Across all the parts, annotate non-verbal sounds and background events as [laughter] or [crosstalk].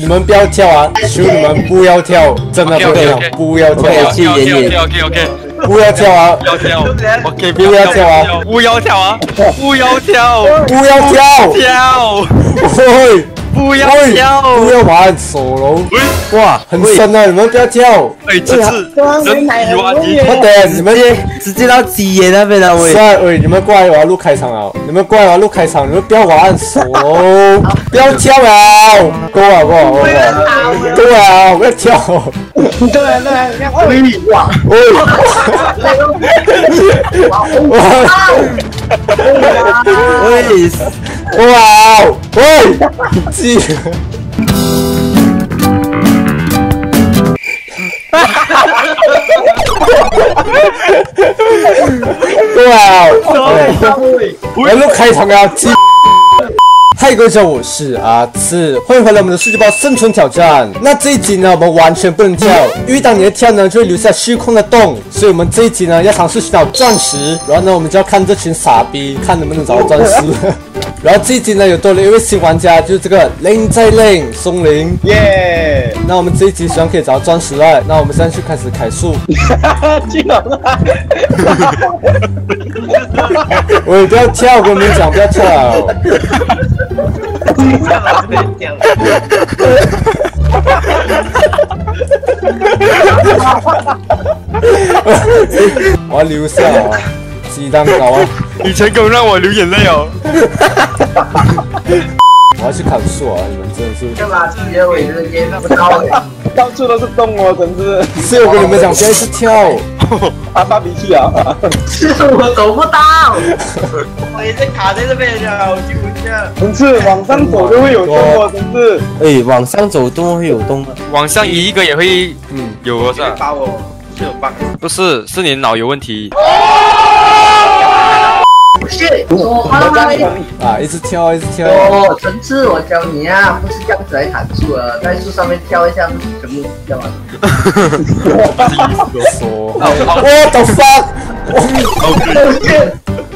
你们不要跳啊！求你们不要跳，真的不要跳，不要跳啊！去演演 OK OK，不要跳啊！不要跳，OK，不要跳啊！不要跳啊！不要跳，不要跳！跳，[laughs] 喂，不要，跳，不要玩手龙，哇，很深啊！你们不要跳！哎，这次人体挖机，快点，你们直接直接到鸡眼那边了，喂是。啊，喂，你们过来，我要录开场了。你们过来，我要录开场，你们不要玩手龙，不要跳了，够了，够了，够了，够了，不要跳。对对，对，哇，喂，喂，哇，喂，鸡。哇！我要录开场啊！鸡。嗨，各位好，我是阿次，欢迎回来我们的世界包生存挑战。那这一集呢，我们完全不能跳，因为当你的跳呢，就会留下虚空的洞。所以我们这一集呢，要尝试寻找钻石，然后呢，我们就要看这群傻逼，看能不能找到钻石。然后这一集呢，有多了一位新玩家，就是这个林在林松林。耶，那我们这一集希望可以找到钻石了。那我们现在就开始砍树。进来了，喂，不要跳，我跟你们讲，不要跳。[laughs] 我要留下啊，鸡蛋糕啊！你成功让我流眼泪哦。[laughs] 我要去砍树啊！你们真的是，干嘛结尾的烟那么高呀？[laughs] 到处都是洞哦，真是。是我跟你们讲，不要 [laughs] 去跳。啊，发脾气啊！是我走不到，我一直卡在这边呀，我救不下。真是往上走就会有洞哦，真是。哎，往上走都会有洞的。往上移一个也会嗯，有哦，是吧？把我是有棒，不是，是你脑有问题。我教你。啊，一直跳，一直跳。哦，层次，我教你啊，不是这样子来砍树的，在树上面跳一下，不是全部掉完。有说，What the fuck？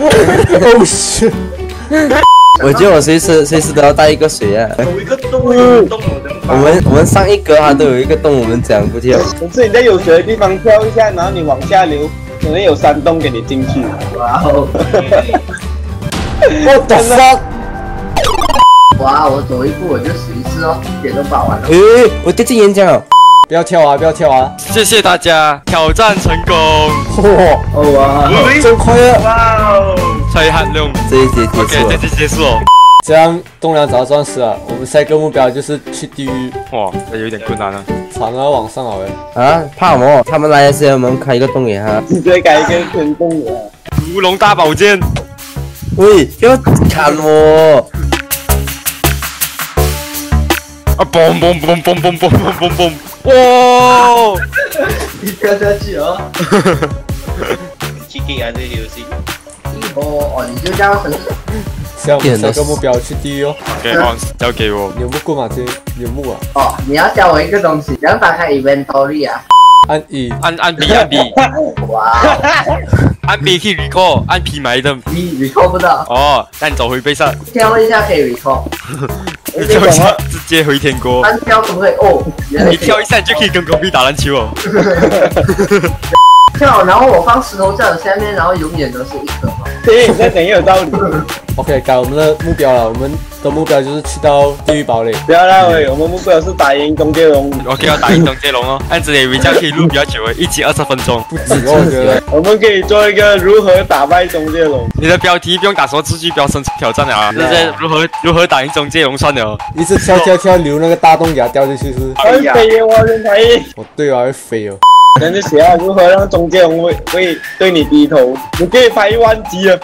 哦 shit！我觉得我随时随时都要带一个水啊。有一个洞，有一个洞，我们我们上一格它都有一个洞，我们讲不跳。真是你在有水的地方跳一下，然后你往下流，可能有山洞给你进去。哇哦！What the fuck？哇，我走一步我就死一次哦，一点都不好玩了。诶，我掉进岩浆了。不要跳啊！不要跳啊！谢谢大家，挑战成功。哇，哦哇！真快啊！哇哦！这一节结，OK，束了。这次结束哦。这样栋梁找到钻石了，我们下一个目标就是去地狱，哇，这有点困难啊。惨啊，往上好哎。啊，怕什么？他们来的时候我们开一个洞给他。直接改一个天洞了。屠龙大宝剑，喂，不要砍我！啊，嘣嘣嘣嘣嘣嘣嘣嘣嘣，哇！你掉下去哦！刺激啊！这个游戏，一波哦，你就这样城市。下我们下一个目标去地狱哦。OK，好，交给我。你有木棍吗？这有木啊？哦，你要教我一个东西，怎样打开 inventory 啊？按一，按按 B 按 B 哇，按 B 去 recall，按 P 买的。你 recall 不到，哦，那你走回背上，跳一下可以 recall，[laughs] 你跳一下直接回天国。单跳可不可以？哦，你跳一下你就可以跟隔壁打篮球哦。[laughs] 跳，然后我放石头在我下面，然后永远都是一颗嘛。[laughs] 对，那很有道理。OK，改我们的目标了。我们的目标就是去到地狱堡垒。不要啦喂，我们目标是打赢终结龙，OK，要打赢东接龙哦，[laughs] 按子也比较可以录比较久诶，一集二十分钟。[laughs] 不止哦，我觉得。我们可以做一个如何打败终结龙。你的标题不用打什么字句，不要生挑战了啊，[laughs] 直接如何如何打赢中介龙算了。一直跳跳跳，留那个大洞给它掉进去是不是？很飞耶，我人才。哦，对啊，会飞哦。那就写啊，如何让终结龙会会对你低头？你可以拍一万集啊，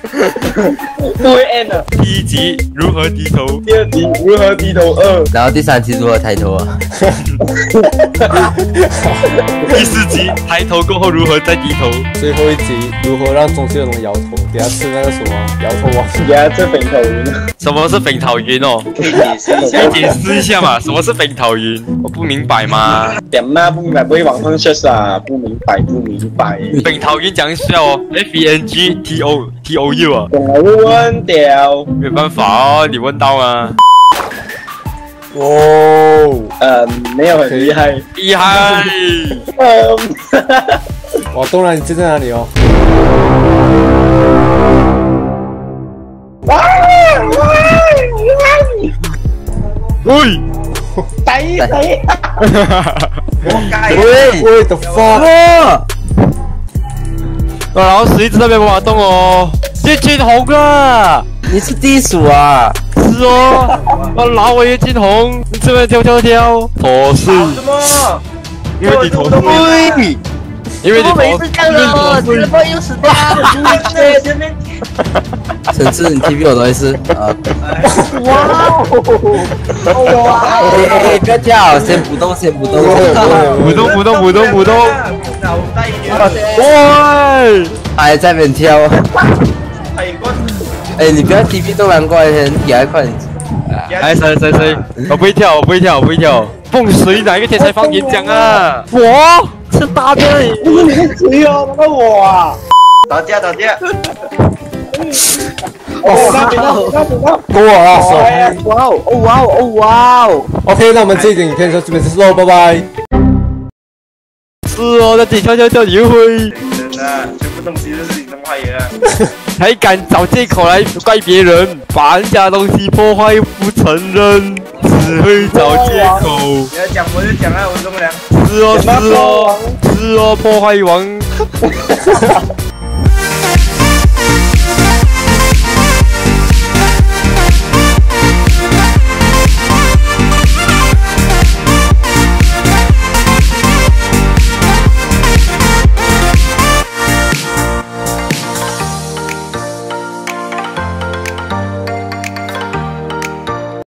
[laughs] 不会 end 的。第一集如何低头，第二集如何低头二，然后第三集如何抬头啊？[laughs] 第四集抬头过后如何再低头。最后一集如何让钟秀龙摇头？给他吃那个什么摇头丸？给他吃粉头云。什么是粉桃云哦？可以解释一下可以解释一下嘛？什么是粉桃云？我不明白吗。点嘛不明白，不会网上 search 啊，不明白不明白。[laughs] 粉桃云讲一下哦，F E N G T O T O 懂了问掉。没有办法哦，你问到吗？哦，呃，没有很厉害。厉害！嗯，哇，东然你接在哪里哦？喂，抵死！喂，喂，the fuck！哇！我老鼠一直在被挖洞哦，叶金红啊！你是地鼠啊？是哦，我拿我叶金红，你这边跳跳跳，我是，什么？因为你头是，对，因为你头，每 [laughs] 次这样的哦，直播又死掉。前面甚至你 TV 我都会是啊。哇哦！哎，不要跳，先不动，先不动。不动不动不动不动，脑袋有喂，还在那边跳。哎，你不要 TV 动蓝怪先，也还快点。哎谁谁谁，我不会跳，我不会跳，我不会跳，风水哪一个天才放演讲啊？我是大队。不是你是。谁哦？那个我啊！打架打架，哦，那边那边那边那边。跟我啊，手。哎呀，哇哦，哦哇哦，哦哇哦。OK，那我们这一集影片就这边结束喽，拜拜。是哦，在这里跳跳跳，你又会，真的，全部东西都是你弄 [laughs] 还敢找借口来怪别人，把人家东西破坏又不承认，只会找借口。你要讲我就讲啊，我怎么讲？是哦是哦是哦，破坏王。[laughs]